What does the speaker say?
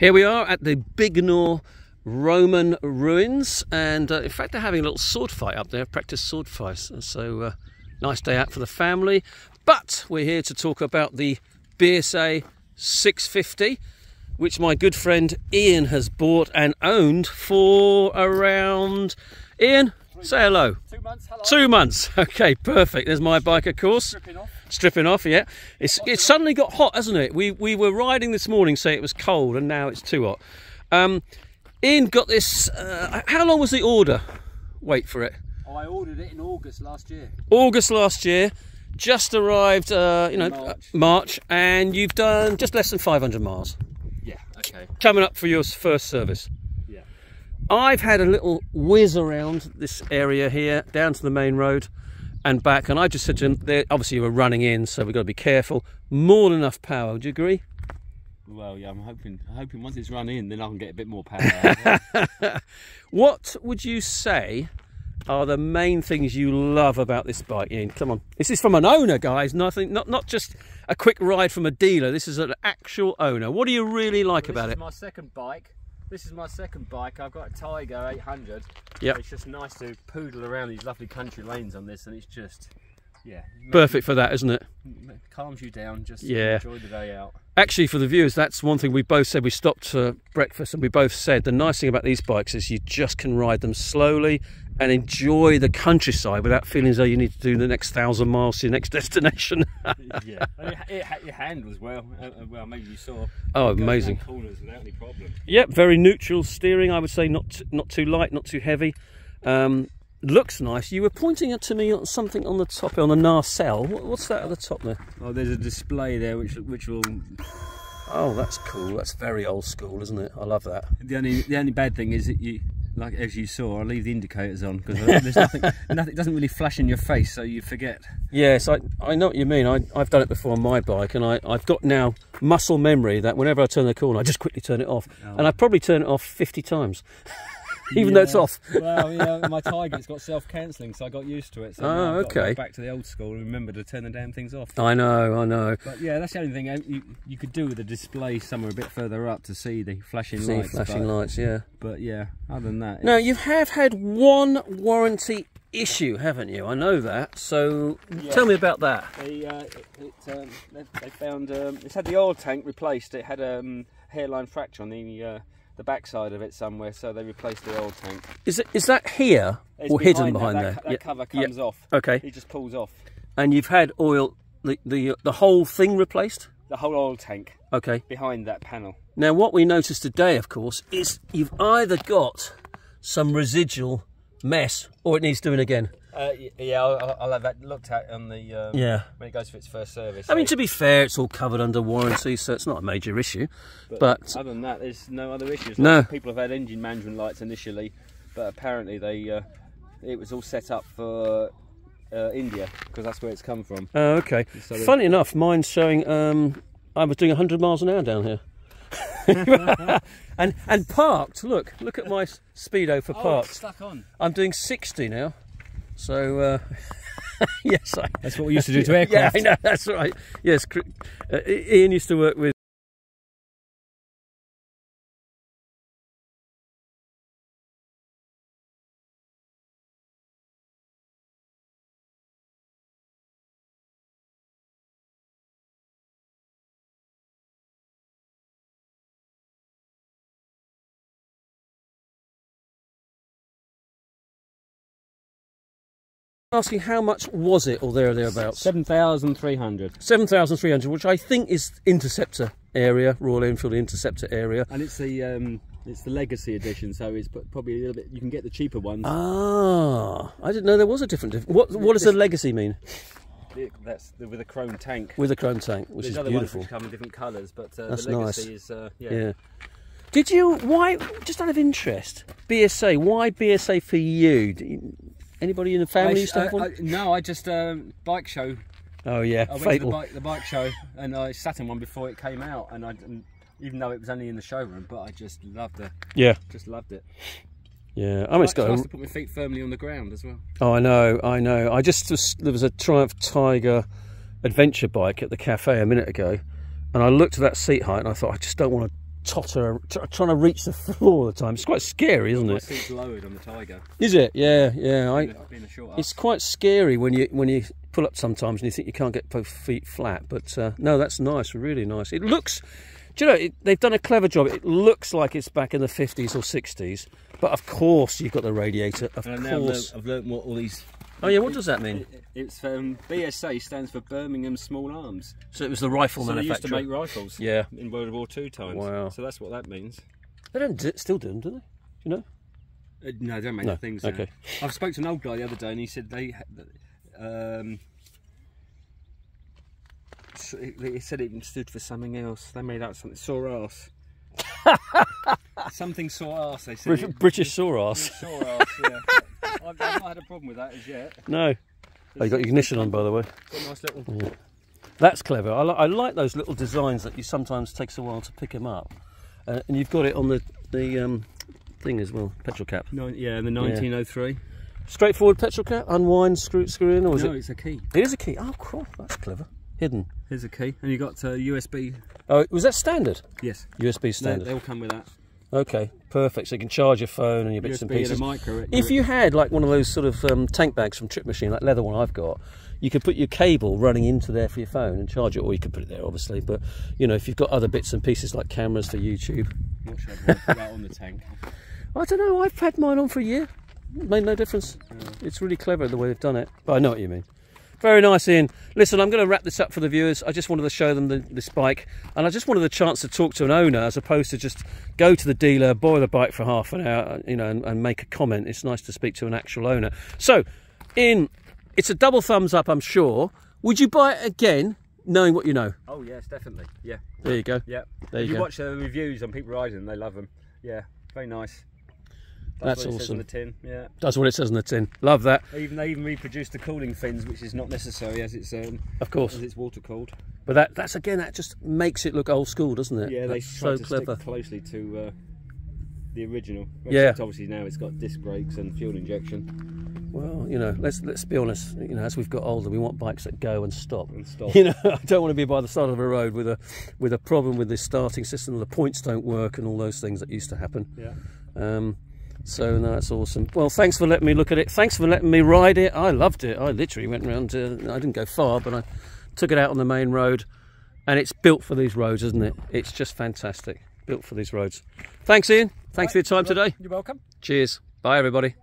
Here we are at the Bignor Roman ruins, and uh, in fact, they're having a little sword fight up there, practice sword fights. So, uh, nice day out for the family. But we're here to talk about the BSA 650, which my good friend Ian has bought and owned for around. Ian, say hello. Two months, hello. Two months. Okay, perfect. There's my bike, of course. Stripping off. Stripping off, yeah. It's it's suddenly got hot, hasn't it? We we were riding this morning, say it was cold, and now it's too hot. Um, Ian got this. Uh, how long was the order? Wait for it. Oh, I ordered it in August last year. August last year. Just arrived, uh, you know, March. uh, March, and you've done just less than 500 miles. Yeah. Okay. Coming up for your first service. Yeah. I've had a little whiz around this area here, down to the main road and back, and I just said to him, they obviously you were running in, so we've got to be careful. More than enough power, would you agree? Well, yeah. I'm hoping. I'm hoping once it's run in, then I can get a bit more power. out of it. What would you say are the main things you love about this bike, Ian? Come on. This is from an owner, guys, nothing not not just a quick ride from a dealer. This is an actual owner. What do you really like this about is it? my second bike. This is my second bike. I've got a Tiger 800. Yeah. It's just nice to poodle around these lovely country lanes on this, and it's just, yeah, Perfect for that, isn't it? calms you down. Just Yeah. enjoy the day out. Actually, for the viewers, that's one thing we both said. We stopped for breakfast and we both said the nice thing about these bikes is you just can ride them slowly and enjoy the countryside without feeling as though you need to do the next thousand miles to your next destination. yeah, it, it, it handles well. Uh, uh, well, maybe you saw. Oh, amazing. Corners without any problem. Yep, very neutral steering. I would say not not too light, not too heavy. Um, looks nice. You were pointing at to me on something on the top on the nacelle. What, what's that at the top there? Oh, there's a display there which which will. Oh, that's cool. That's very old school, isn't it? I love that. The only the only bad thing is that you. Like as you saw, I leave the indicators on because there's nothing, nothing doesn't really flash in your face, so you forget. Yes, I, I know what you mean. I, I've done it before on my bike, and I, I've got now muscle memory that whenever I turn the corner, I just quickly turn it off. Oh. And I probably turn it off 50 times, even though it's off. well, yeah, my Tiger's got self-cancelling, so I got used to it. So Oh, now I've got to go okay. back to the old school and remember to turn the damn things off. I know, I know. But yeah, that's the only thing uh, you, you could do with a display somewhere a bit further up to see the flashing See lights. flashing but, lights, yeah. but yeah, other than that, Now, you have had one warranty issue, haven't you? I know that. So Yeah. tell me about that. They, uh, it, it, um, they, they found um, it's had the oil tank replaced. It had a um, hairline fracture on the uh, the backside of it somewhere, so they replaced the oil tank. Is, it, is that here It's or hidden behind that, there? That, Yeah, cover yeah. comes off. Okay. It just pulls off And you've had oil, the, the, the whole thing replaced? the whole oil tank Okay. behind that panel. Now, what we noticed today, of course, is you've either got some residual mess or it needs doing again. Uh, yeah, I'll, I'll have that looked at on the um, Yeah. when it goes for its first service. I mean, to be fair, it's all covered under warranty, so it's not a major issue. But, other than that, there's no other issues. No. Of people have had engine management lights initially, but apparently they uh, it was all set up for uh, India because that's where it's come from. oh, okay. So Funny enough, mine's showing um, I was doing 100 miles an hour down here. and and parked. Look, look at my speedo for parked. stuck on. I'm doing 60 now. So uh, yes, I, That's what we used to do to aircraft. yeah. I know that's right. Yes, uh, Ian used to work with. Asking how much was it, or there or thereabouts? Seven thousand three hundred, 7,300, which I think is Interceptor area, Royal Enfield Interceptor area. and it's the um, it's the legacy edition, so it's probably a little bit. You can get the cheaper ones. Ah, I didn't know there was a different. diff- What what does the legacy mean It- That's the, with a chrome tank. with a chrome tank, which There's is other beautiful? ones which come in different colours, but uh, That's the legacy nice. is uh, yeah. Yeah. Did you? Why? Just out of interest, BSA. Why BSA for you? Do you- Anybody in the family I, used to have one? I- no, I just um, bike show. oh yeah, I went fatal. to the bike, the bike show and I sat in one before it came out, and I didn't- even though it was only in the showroom, but I just loved it. Yeah, Just loved it. yeah. I mean, it's It's got. nice A, to put my feet firmly on the ground as well. oh, I know, I know. I just was, there was a Triumph Tiger adventure bike at the cafe a minute ago, and I looked at that seat height and I thought I just don't want to totter, trying to reach the floor all the time. It's quite scary, isn't it? My seat's lowered on the Tiger. Is it? Yeah, yeah. I, Being a short it's quite scary when you when you pull up sometimes and you think you can't get both feet flat. But uh, no, that's nice, really nice. It looks. Do you know it, they've done a clever job? It looks like it's back in the 50s or 60s, but of course you've got the radiator. Of And course. I've learnt what all these. Oh yeah, what does that mean? It- It's um, BSA stands for Birmingham Small Arms. So it was the rifle So they used to make rifles. Yeah. In World War Two times. Wow. So that's what that means. They don't do, still do them, do they? Do you know? Uh, no, they don't make No, things. now. okay. I've spoke to an old guy the other day, and he said they. Um, he said it stood for something else. They made out something sore ass. something sore ass. They said. British, it- British sore ass. Sore ass. Yeah. I've, not had a problem with that as yet. No. Oh, you got your ignition on, by the way. Got a nice little. That's clever. I, li- I like those little designs that you sometimes takes a while to pick them up, uh, and you've got it on the the um, thing as well. Petrol cap. Nine, yeah, the 1903. Straightforward petrol cap. Unwind, screw screw in, or is No, it? No, it's a key. It is a key. Oh, cool. That's clever. Hidden. Here's a key, and you got uh, USB. Oh, was that standard? Yes, USB they, standard. they'll come with that. Okay, perfect. So you can charge your phone and your bits and USB and pieces. a micro. If you had like one of those sort of um, tank bags from Trip Machine, like leather one I've got, you could put your cable running into there for your phone and charge it, or you could put it there, obviously. But you know, if you've got other bits and pieces like cameras for YouTube, Not sure I'd want to put that on the tank. I don't know. I've had mine on for a year. Made no difference. It's really clever the way they've done it. But I know what you mean. Very nice, Ian. Listen, I'm going to wrap this up for the viewers. I just wanted to show them the, this bike, and I just wanted the chance to talk to an owner as opposed to just go to the dealer, borrow the bike for half an hour, you know, and, and make a comment. It's nice to speak to an actual owner. So, Ian, it's a double thumbs up, I'm sure. Would you buy it again, knowing what you know? Oh yes, definitely. Yeah, There you go. yeah. There you you watch the reviews on people riding, they love them. Yeah, very nice. That's what it says on awesome. the tin. Yeah. That's what it says on the tin. Love that, They even they even reproduced the cooling fins, which is not necessary as it's um, of course. as it's water cooled. But that, that's again, that just makes it look old school, doesn't it? Yeah, they That's try so to clever. stick closely to uh, the original. Yeah. Obviously now it's got disc brakes and fuel injection Well, you know, let's let's be honest. You know, as we've got older, we want bikes that go and stop. and stop. You know, I don't want to be by the side of a road with a with a problem with the starting system. The points don't work and all those things that used to happen. Yeah. Um, so no, that's awesome. Well, thanks for letting me look at it. Thanks for letting me ride it. I loved it. I literally went around. To, I didn't go far, but I took it out on the main road, and it's built for these roads, isn't it? It's just fantastic. Built for these roads. Thanks, Ian. Thanks for your time today. You're welcome. Cheers. Bye, everybody.